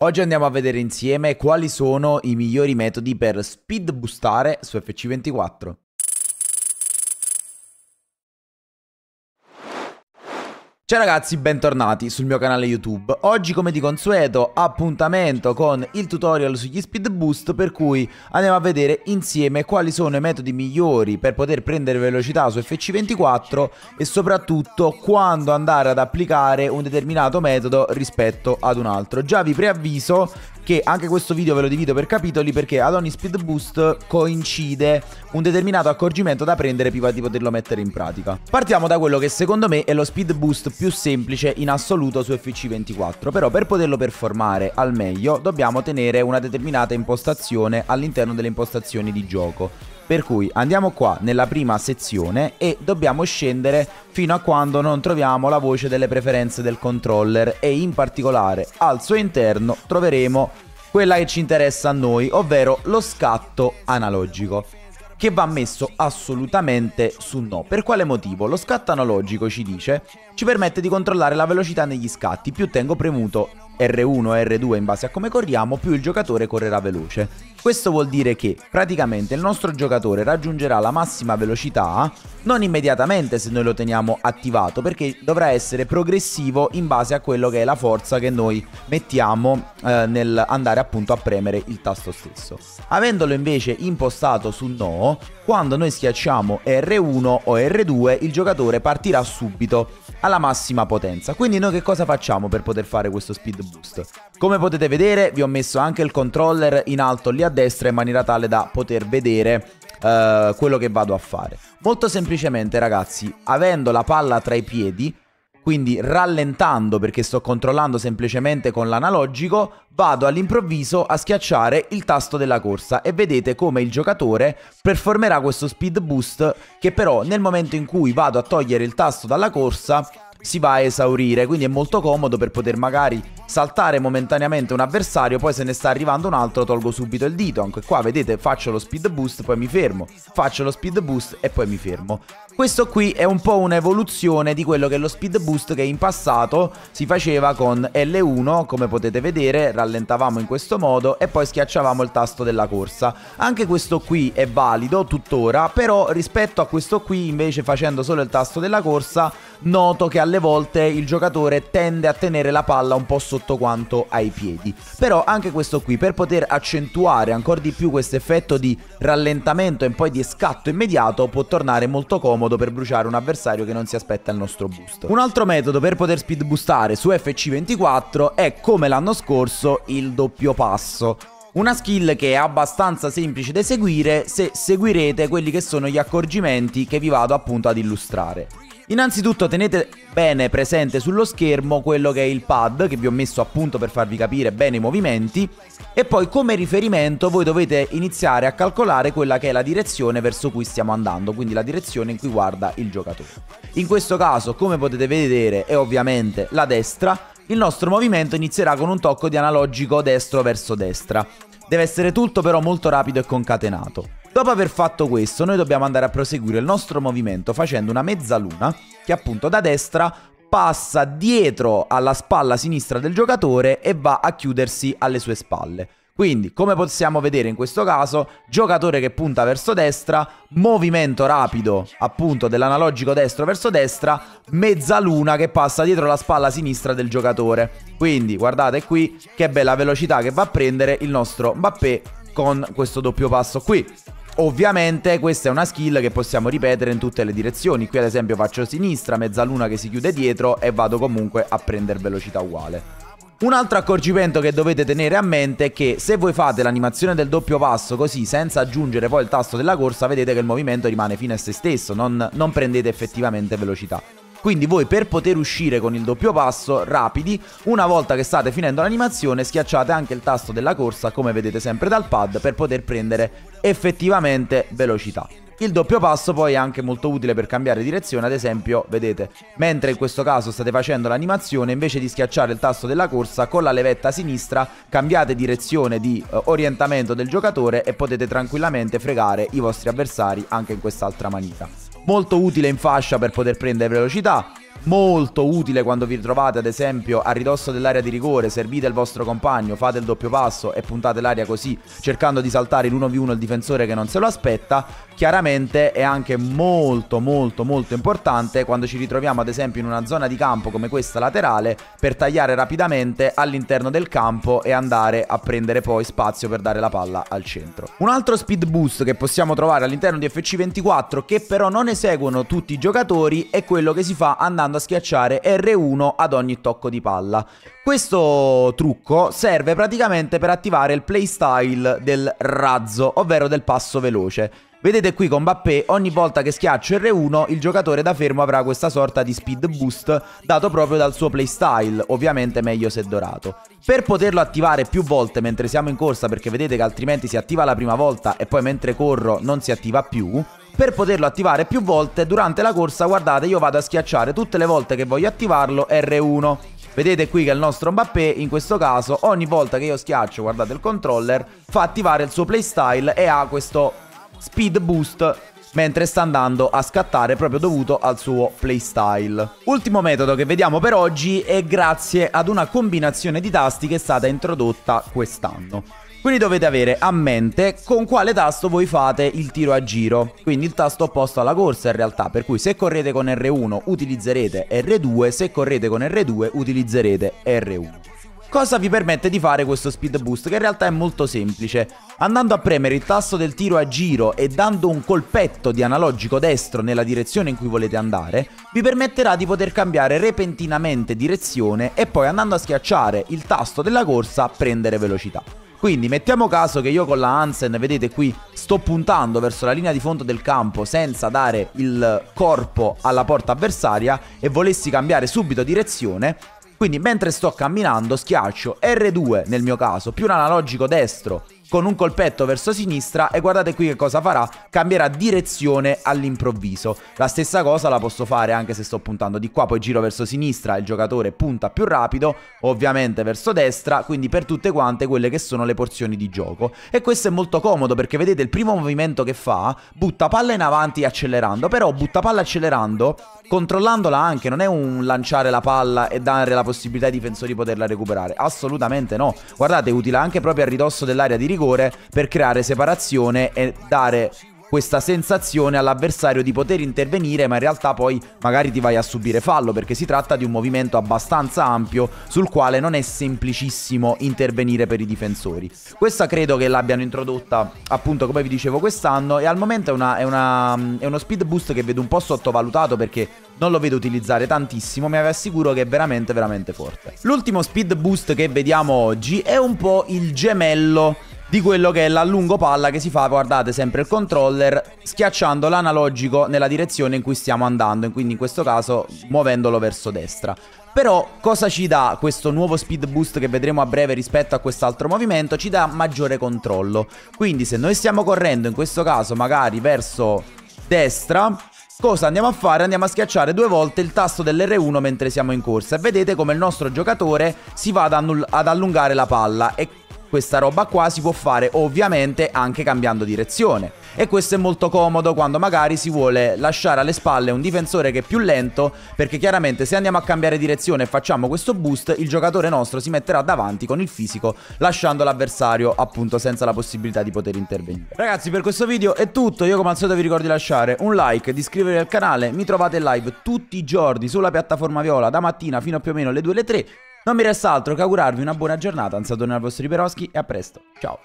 Oggi andiamo a vedere insieme quali sono i migliori metodi per speed boostare su FC24. Ciao ragazzi, bentornati sul mio canale YouTube. Oggi come di consueto appuntamento con il tutorial sugli speed boost per cui andiamo a vedere insieme quali sono i metodi migliori per poter prendere velocità su FC24 e soprattutto quando andare ad applicare un determinato metodo rispetto ad un altro. Già vi preavviso che anche questo video ve lo divido per capitoli perché ad ogni speed boost coincide un determinato accorgimento da prendere prima di poterlo mettere in pratica. Partiamo da quello che secondo me è lo speed boost più semplice in assoluto su FC24, però per poterlo performare al meglio dobbiamo tenere una determinata impostazione all'interno delle impostazioni di gioco. Per cui andiamo qua nella prima sezione e dobbiamo scendere fino a quando non troviamo la voce delle preferenze del controller e in particolare al suo interno troveremo quella che ci interessa a noi, ovvero lo scatto analogico che va messo assolutamente su no. Per quale motivo? Lo scatto analogico ci dice ci permette di controllare la velocità negli scatti, più tengo premuto R1 e R2 in base a come corriamo, più il giocatore correrà veloce. Questo vuol dire che praticamente il nostro giocatore raggiungerà la massima velocità non immediatamente se noi lo teniamo attivato perché dovrà essere progressivo in base a quello che è la forza che noi mettiamo eh, nel andare appunto a premere il tasto stesso. Avendolo invece impostato su no, quando noi schiacciamo R1 o R2 il giocatore partirà subito alla massima potenza. Quindi noi che cosa facciamo per poter fare questo speed boost? Come potete vedere vi ho messo anche il controller in alto lì a destra in maniera tale da poter vedere uh, quello che vado a fare. Molto semplicemente ragazzi, avendo la palla tra i piedi, quindi rallentando perché sto controllando semplicemente con l'analogico, vado all'improvviso a schiacciare il tasto della corsa e vedete come il giocatore performerà questo speed boost che però nel momento in cui vado a togliere il tasto dalla corsa si va a esaurire, quindi è molto comodo per poter magari saltare momentaneamente un avversario, poi se ne sta arrivando un altro tolgo subito il dito, anche qua vedete faccio lo speed boost poi mi fermo, faccio lo speed boost e poi mi fermo. Questo qui è un po' un'evoluzione di quello che è lo speed boost che in passato si faceva con L1, come potete vedere, rallentavamo in questo modo e poi schiacciavamo il tasto della corsa. Anche questo qui è valido tuttora, però rispetto a questo qui invece facendo solo il tasto della corsa noto che alle volte il giocatore tende a tenere la palla un po' sotto quanto ai piedi. Però anche questo qui per poter accentuare ancora di più questo effetto di rallentamento e poi di scatto immediato può tornare molto comodo per bruciare un avversario che non si aspetta il nostro boost. Un altro metodo per poter speed boostare su FC24 è come l'anno scorso il doppio passo. Una skill che è abbastanza semplice da eseguire se seguirete quelli che sono gli accorgimenti che vi vado appunto ad illustrare. Innanzitutto tenete bene presente sullo schermo quello che è il pad che vi ho messo appunto per farvi capire bene i movimenti e poi come riferimento voi dovete iniziare a calcolare quella che è la direzione verso cui stiamo andando, quindi la direzione in cui guarda il giocatore. In questo caso come potete vedere è ovviamente la destra, il nostro movimento inizierà con un tocco di analogico destro verso destra. Deve essere tutto però molto rapido e concatenato. Dopo aver fatto questo, noi dobbiamo andare a proseguire il nostro movimento facendo una mezzaluna che appunto da destra passa dietro alla spalla sinistra del giocatore e va a chiudersi alle sue spalle. Quindi, come possiamo vedere in questo caso, giocatore che punta verso destra, movimento rapido appunto dell'analogico destro verso destra, mezzaluna che passa dietro la spalla sinistra del giocatore. Quindi, guardate qui che bella velocità che va a prendere il nostro Mbappé con questo doppio passo qui. Ovviamente questa è una skill che possiamo ripetere in tutte le direzioni. Qui ad esempio faccio sinistra, mezzaluna che si chiude dietro e vado comunque a prendere velocità uguale. Un altro accorgimento che dovete tenere a mente è che se voi fate l'animazione del doppio passo così senza aggiungere poi il tasto della corsa vedete che il movimento rimane fine a se stesso, non, non prendete effettivamente velocità. Quindi voi per poter uscire con il doppio passo rapidi, una volta che state finendo l'animazione, schiacciate anche il tasto della corsa, come vedete sempre dal pad, per poter prendere effettivamente velocità. Il doppio passo poi è anche molto utile per cambiare direzione, ad esempio, vedete, mentre in questo caso state facendo l'animazione, invece di schiacciare il tasto della corsa, con la levetta sinistra cambiate direzione di uh, orientamento del giocatore e potete tranquillamente fregare i vostri avversari anche in quest'altra maniera molto utile in fascia per poter prendere velocità, molto utile quando vi ritrovate ad esempio a ridosso dell'area di rigore, servite il vostro compagno, fate il doppio passo e puntate l'aria così cercando di saltare in 1v1 il difensore che non se lo aspetta, chiaramente è anche molto molto molto importante quando ci ritroviamo ad esempio in una zona di campo come questa laterale per tagliare rapidamente all'interno del campo e andare a prendere poi spazio per dare la palla al centro. Un altro speed boost che possiamo trovare all'interno di FC24 che però non eseguono tutti i giocatori è quello che si fa andando a schiacciare R1 ad ogni tocco di palla. Questo trucco serve praticamente per attivare il playstyle del razzo, ovvero del passo veloce. Vedete qui con Mbappé, ogni volta che schiaccio R1 il giocatore da fermo avrà questa sorta di speed boost dato proprio dal suo playstyle, ovviamente meglio se dorato. Per poterlo attivare più volte mentre siamo in corsa, perché vedete che altrimenti si attiva la prima volta e poi mentre corro non si attiva più, per poterlo attivare più volte durante la corsa, guardate, io vado a schiacciare tutte le volte che voglio attivarlo R1. Vedete qui che il nostro Mbappé, in questo caso, ogni volta che io schiaccio, guardate il controller, fa attivare il suo playstyle e ha questo speed boost mentre sta andando a scattare proprio dovuto al suo playstyle. Ultimo metodo che vediamo per oggi è grazie ad una combinazione di tasti che è stata introdotta quest'anno. Quindi dovete avere a mente con quale tasto voi fate il tiro a giro. Quindi il tasto opposto alla corsa in realtà. Per cui se correte con R1 utilizzerete R2, se correte con R2 utilizzerete R1. Cosa vi permette di fare questo speed boost? Che in realtà è molto semplice. Andando a premere il tasto del tiro a giro e dando un colpetto di analogico destro nella direzione in cui volete andare, vi permetterà di poter cambiare repentinamente direzione e poi andando a schiacciare il tasto della corsa prendere velocità. Quindi mettiamo caso che io con la Hansen, vedete qui, sto puntando verso la linea di fondo del campo senza dare il corpo alla porta avversaria e volessi cambiare subito direzione. Quindi mentre sto camminando schiaccio R2 nel mio caso più un analogico destro con un colpetto verso sinistra e guardate qui che cosa farà, cambierà direzione all'improvviso. La stessa cosa la posso fare anche se sto puntando di qua, poi giro verso sinistra, il giocatore punta più rapido, ovviamente verso destra, quindi per tutte quante quelle che sono le porzioni di gioco. E questo è molto comodo perché vedete il primo movimento che fa, butta palla in avanti accelerando, però butta palla accelerando controllandola anche, non è un lanciare la palla e dare la possibilità ai difensori di poterla recuperare, assolutamente no. Guardate, è utile anche proprio a ridosso dell'area di rigore per creare separazione e dare questa sensazione all'avversario di poter intervenire ma in realtà poi magari ti vai a subire fallo perché si tratta di un movimento abbastanza ampio sul quale non è semplicissimo intervenire per i difensori. Questa credo che l'abbiano introdotta appunto come vi dicevo quest'anno e al momento è, una, è, una, è uno speed boost che vedo un po' sottovalutato perché non lo vedo utilizzare tantissimo, ma vi assicuro che è veramente veramente forte. L'ultimo speed boost che vediamo oggi è un po' il gemello di quello che è l'allungo palla che si fa, guardate sempre il controller, schiacciando l'analogico nella direzione in cui stiamo andando, quindi in questo caso muovendolo verso destra. Però cosa ci dà questo nuovo speed boost che vedremo a breve rispetto a quest'altro movimento? Ci dà maggiore controllo. Quindi se noi stiamo correndo in questo caso magari verso destra, Cosa andiamo a fare? Andiamo a schiacciare due volte il tasto dell'R1 mentre siamo in corsa e vedete come il nostro giocatore si va ad, ad allungare la palla e questa roba qua si può fare ovviamente anche cambiando direzione. E questo è molto comodo quando magari si vuole lasciare alle spalle un difensore che è più lento perché chiaramente se andiamo a cambiare direzione e facciamo questo boost il giocatore nostro si metterà davanti con il fisico lasciando l'avversario appunto senza la possibilità di poter intervenire. Ragazzi per questo video è tutto, io come al solito vi ricordo di lasciare un like, di iscrivervi al canale, mi trovate live tutti i giorni sulla piattaforma Viola da mattina fino a più o meno le 2 alle 3 non mi resta altro che augurarvi una buona giornata, Anzatone al vostro Peroschi e a presto. Ciao.